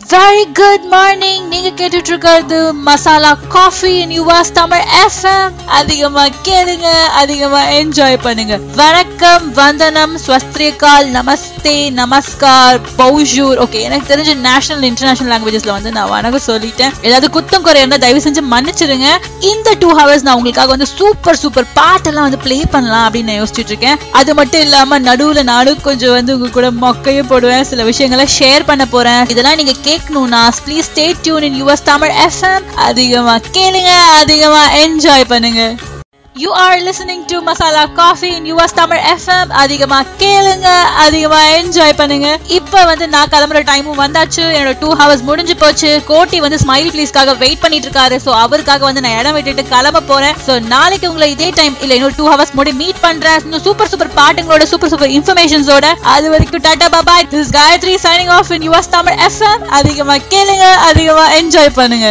Very good morning நீங்க கேட்டுட்டு இருக்கிறது masala coffee in US Tamil FM அதிகமா கேளுங்க அதிகமா என்ஜாய் பண்ணுங்க. வணக்கம் வந்தனம் ஸ்வஸ்திரிகால் நமஸ்தே நமஸ்கார் பௌஜூர். ஓகே எனக்கு தெரிஞ்ச நேஷனல் இன்டர்நேஷனல் லாங்குவேஜஸ்ல வந்து நான் வணக்கம் சொல்லிட்டேன். ஏதாவது குத்தம் குறை இருந்தா தயவு செஞ்சு மன்னிச்சிருங்க இந்த டூ ஹவர்ஸ் நான் உங்களுக்காக வந்து சூப்பர் சூப்பர் பாட்டெல்லாம் வந்து ப்ளே பண்ணலாம் அப்படின்னு நான் யோசிச்சுட்டு இருக்கேன் அது மட்டும் இல்லாம நடுவுல நானும் கொஞ்சம் வந்து உங்க கூட மொக்கையும் போடுவேன். சில விஷயங்களை ஷேர் பண்ண போறேன். இதெல்லாம் நீங்க கேட்கணும்னா please stay tune in US Tamil FM அதிகமா கேளுங்க அதிகமா என்ஜாய் பண்ணுங்க. You are listening to masala coffee in US Tamil FM அதிகமா கேளுங்க அதிகமா என்ஜாய் பண்ணுங்க. இப்ப வந்து நான் கிளம்புற டைமும் வந்தாச்சு. என்னோட டூ ஹவர்ஸ் முடிஞ்சு போச்சு. கோட்டி வந்து ஸ்மைல் ப்ளீஸ்க்காக வெயிட் பண்ணிட்டு இருக்காரு. ஸோ அவருக்காக வந்து நான் இடம் விட்டுட்டு கிளம்ப போறேன். ஸோ நாளைக்கு உங்களை இதே டைம் இல்ல இன்னொரு டூ ஹவர்ஸ் முடி மீட் பண்றேன். இன்னும் சூப்பர் சூப்பர் பாட்டுங்களோட சூப்பர் சூப்பர் இன்ஃபர்மேஷன்ஸோட அது வரைக்கும் Tata பாபாய் this Gayathri signing off in US Tamil FM அதிகமா கேளுங்க அதிகமா என்ஜாய் பண்ணுங்க.